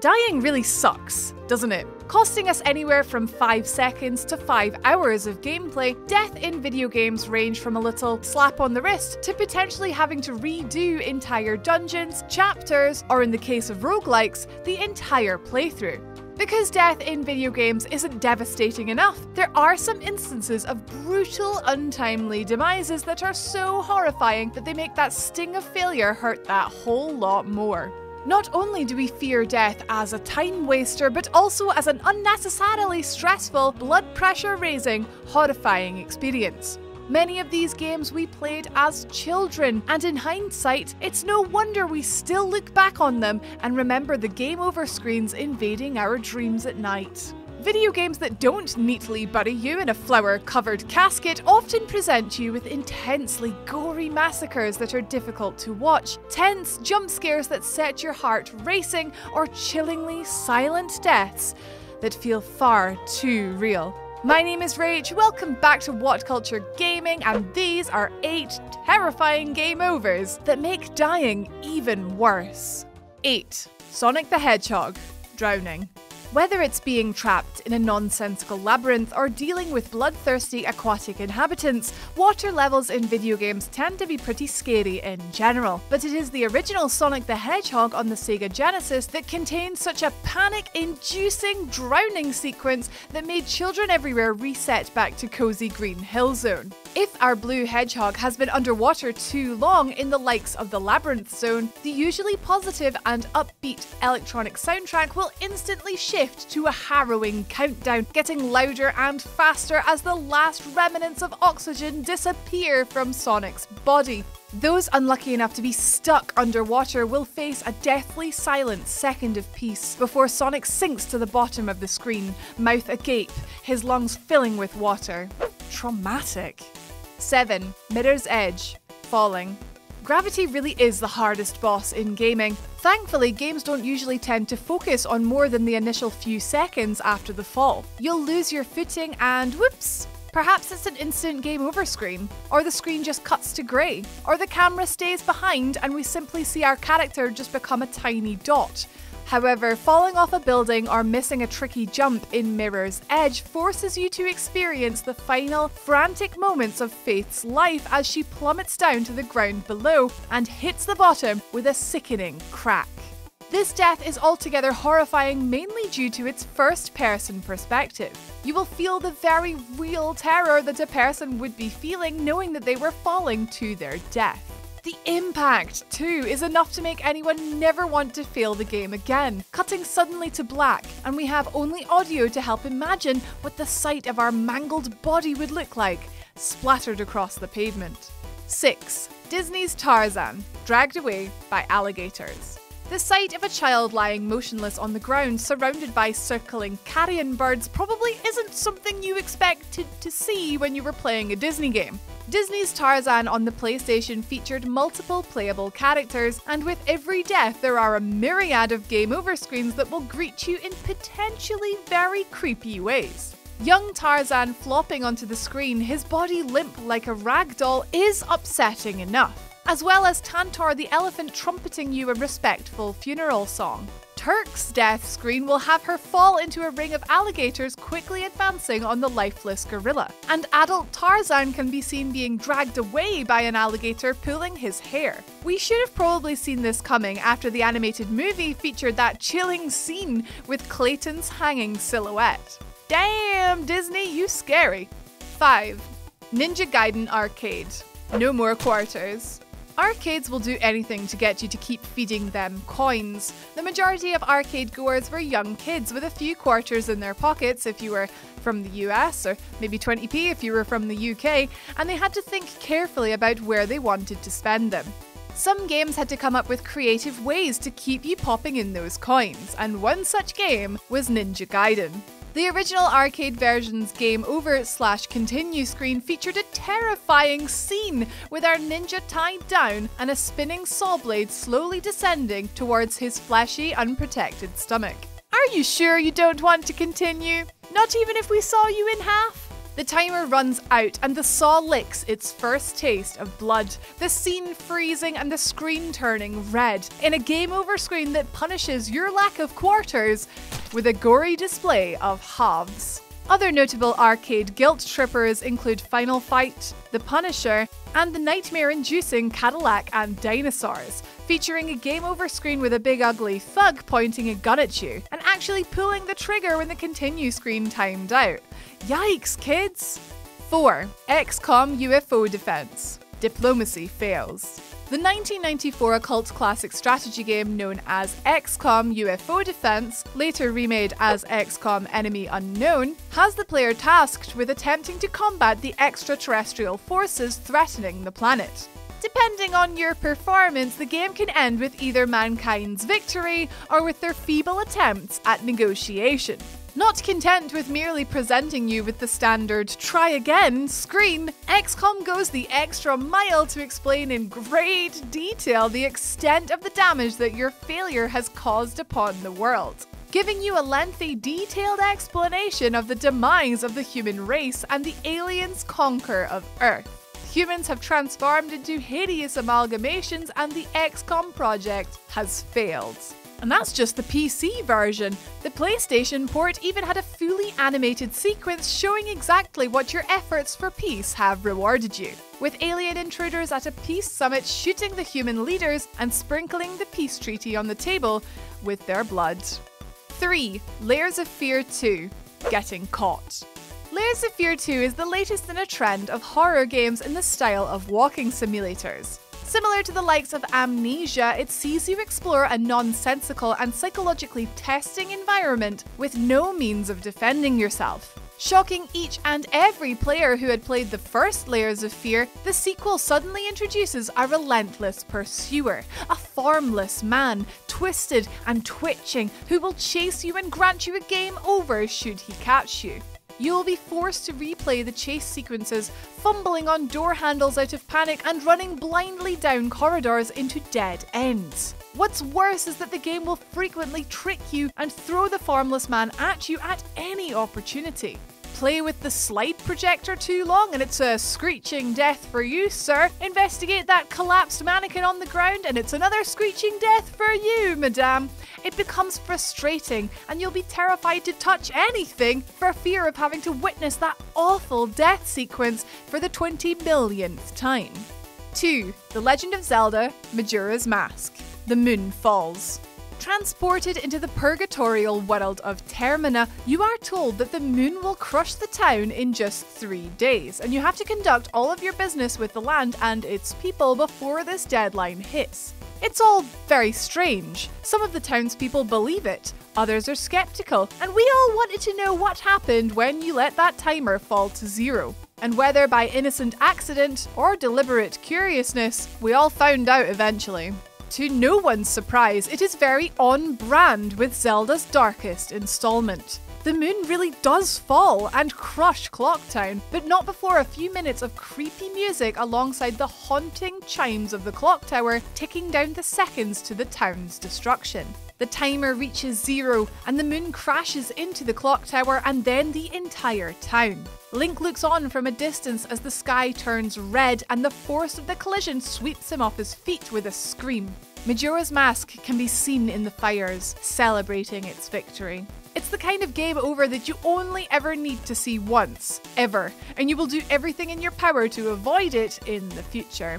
Dying really sucks, doesn't it? Costing us anywhere from 5 seconds to 5 hours of gameplay, death in video games range from a little slap on the wrist to potentially having to redo entire dungeons, chapters, or in the case of roguelikes, the entire playthrough. Because death in video games isn't devastating enough, there are some instances of brutal, untimely demises that are so horrifying that they make that sting of failure hurt that whole lot more. Not only do we fear death as a time waster, but also as an unnecessarily stressful, blood pressure raising, horrifying experience. Many of these games we played as children, and in hindsight, it's no wonder we still look back on them and remember the game over screens invading our dreams at night. Video games that don't neatly bury you in a flower covered casket often present you with intensely gory massacres that are difficult to watch, tense jump scares that set your heart racing, or chillingly silent deaths that feel far too real. My name is Rach, welcome back to WhatCulture Gaming, and these are 8 terrifying game overs that make dying even worse. 8. Sonic the Hedgehog Drowning. Whether it's being trapped in a nonsensical labyrinth or dealing with bloodthirsty aquatic inhabitants, water levels in video games tend to be pretty scary in general. But it is the original Sonic the Hedgehog on the Sega Genesis that contained such a panic inducing drowning sequence that made children everywhere reset back to cozy green hill zone. If our blue hedgehog has been underwater too long in the likes of the Labyrinth Zone, the usually positive and upbeat electronic soundtrack will instantly shift to a harrowing countdown, getting louder and faster as the last remnants of oxygen disappear from Sonic's body. Those unlucky enough to be stuck underwater will face a deathly silent second of peace before Sonic sinks to the bottom of the screen, mouth agape, his lungs filling with water. Traumatic. 7. Mirror's Edge Falling. Gravity really is the hardest boss in gaming. Thankfully, games don't usually tend to focus on more than the initial few seconds after the fall. You'll lose your footing and whoops, Perhaps it's an instant game over screen, or the screen just cuts to grey, or the camera stays behind and we simply see our character just become a tiny dot. However, falling off a building or missing a tricky jump in Mirror's Edge forces you to experience the final, frantic moments of Faith's life as she plummets down to the ground below and hits the bottom with a sickening crack. This death is altogether horrifying mainly due to its first person perspective. You will feel the very real terror that a person would be feeling knowing that they were falling to their death. The impact, too, is enough to make anyone never want to fail the game again, cutting suddenly to black, and we have only audio to help imagine what the sight of our mangled body would look like, splattered across the pavement. 6. Disney's Tarzan, dragged away by alligators. The sight of a child lying motionless on the ground surrounded by circling carrion birds probably isn't something you expected to see when you were playing a Disney game. Disney's Tarzan on the PlayStation featured multiple playable characters, and with every death, there are a myriad of game over screens that will greet you in potentially very creepy ways. Young Tarzan flopping onto the screen, his body limp like a rag doll, is upsetting enough as well as Tantor the elephant trumpeting you a respectful funeral song. Terk's death screen will have her fall into a ring of alligators quickly advancing on the lifeless gorilla, and adult Tarzan can be seen being dragged away by an alligator pulling his hair. We should have probably seen this coming after the animated movie featured that chilling scene with Clayton's hanging silhouette. Damn, Disney, you scary. 5. Ninja Gaiden Arcade. No more quarters. Arcades will do anything to get you to keep feeding them coins. The majority of arcade goers were young kids with a few quarters in their pockets if you were from the US, or maybe 20p if you were from the UK, and they had to think carefully about where they wanted to spend them. Some games had to come up with creative ways to keep you popping in those coins, and one such game was Ninja Gaiden. The original arcade version's game over slash continue screen featured a terrifying scene with our ninja tied down and a spinning saw blade slowly descending towards his fleshy, unprotected stomach. Are you sure you don't want to continue? Not even if we saw you in half? The timer runs out and the saw licks its first taste of blood, the scene freezing and the screen turning red in a game over screen that punishes your lack of quarters with a gory display of halves. Other notable arcade guilt trippers include Final Fight, The Punisher, and the nightmare inducing Cadillac and Dinosaurs, featuring a game over screen with a big ugly thug pointing a gun at you and actually pulling the trigger when the continue screen timed out. Yikes, kids! 4. XCOM UFO Defense. Diplomacy fails. The 1994 occult classic strategy game known as XCOM UFO Defense, later remade as XCOM Enemy Unknown, has the player tasked with attempting to combat the extraterrestrial forces threatening the planet. Depending on your performance, the game can end with either mankind's victory or with their feeble attempts at negotiation. Not content with merely presenting you with the standard try again screen, XCOM goes the extra mile to explain in great detail the extent of the damage that your failure has caused upon the world. Giving you a lengthy, detailed explanation of the demise of the human race and the aliens' conquer of Earth. Humans have transformed into hideous amalgamations, and the XCOM project has failed. And that's just the PC version. The PlayStation port even had a fully animated sequence showing exactly what your efforts for peace have rewarded you. With alien intruders at a peace summit shooting the human leaders and sprinkling the peace treaty on the table with their blood. 3. Layers of Fear 2 Getting Caught. Layers of Fear 2 is the latest in a trend of horror games in the style of walking simulators. Similar to the likes of Amnesia, it sees you explore a nonsensical and psychologically testing environment with no means of defending yourself. Shocking each and every player who had played the first Layers of Fear, the sequel suddenly introduces a relentless pursuer, a formless man, twisted and twitching, who will chase you and grant you a game over should he catch you you will be forced to replay the chase sequences, fumbling on door handles out of panic and running blindly down corridors into dead ends. What's worse is that the game will frequently trick you and throw the formless man at you at any opportunity play with the slide projector too long and it's a screeching death for you, sir. Investigate that collapsed mannequin on the ground and it's another screeching death for you, madame. It becomes frustrating and you'll be terrified to touch anything for fear of having to witness that awful death sequence for the 20 millionth time. 2. The Legend of Zelda Majora's Mask The Moon Falls. Transported into the purgatorial world of Termina, you are told that the moon will crush the town in just three days, and you have to conduct all of your business with the land and its people before this deadline hits. It's all very strange. Some of the townspeople believe it, others are skeptical, and we all wanted to know what happened when you let that timer fall to zero. And whether by innocent accident or deliberate curiousness, we all found out eventually. To no one's surprise, it is very on brand with Zelda's darkest installment. The moon really does fall and crush Clocktown, but not before a few minutes of creepy music alongside the haunting chimes of the clock tower ticking down the seconds to the town's destruction. The timer reaches zero and the moon crashes into the clock tower and then the entire town. Link looks on from a distance as the sky turns red and the force of the collision sweeps him off his feet with a scream. Majora's Mask can be seen in the fires, celebrating its victory. It's the kind of game over that you only ever need to see once, ever, and you will do everything in your power to avoid it in the future.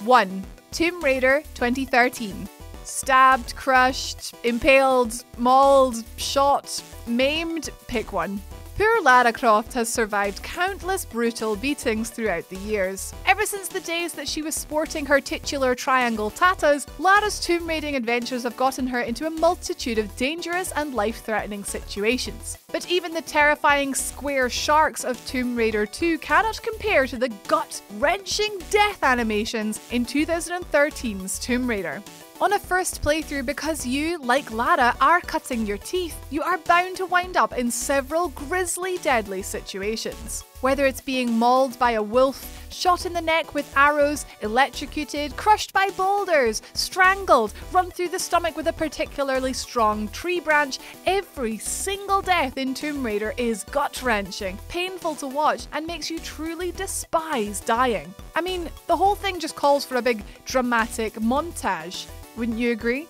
1. Tomb Raider 2013 stabbed, crushed, impaled, mauled, shot, maimed, pick one. Poor Lara Croft has survived countless brutal beatings throughout the years. Ever since the days that she was sporting her titular triangle tatas, Lara's tomb raiding adventures have gotten her into a multitude of dangerous and life threatening situations. But even the terrifying square sharks of Tomb Raider 2 cannot compare to the gut wrenching death animations in 2013's Tomb Raider. On a first playthrough, because you, like Lara, are cutting your teeth, you are bound to wind up in several grisly, deadly situations. Whether it's being mauled by a wolf, shot in the neck with arrows, electrocuted, crushed by boulders, strangled, run through the stomach with a particularly strong tree branch, every single death in Tomb Raider is gut wrenching, painful to watch, and makes you truly despise dying. I mean, the whole thing just calls for a big dramatic montage. Wouldn't you agree?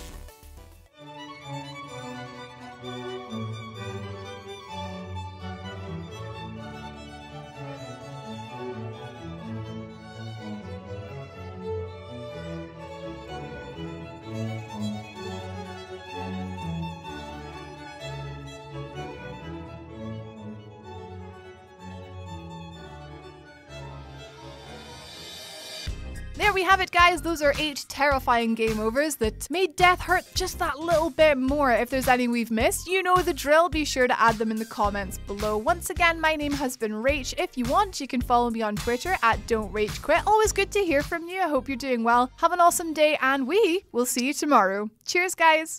There we have it, guys. Those are eight terrifying game overs that made death hurt just that little bit more. If there's any we've missed, you know the drill. Be sure to add them in the comments below. Once again, my name has been Rach. If you want, you can follow me on Twitter at Don't Rage Quit. Always good to hear from you. I hope you're doing well. Have an awesome day, and we will see you tomorrow. Cheers, guys.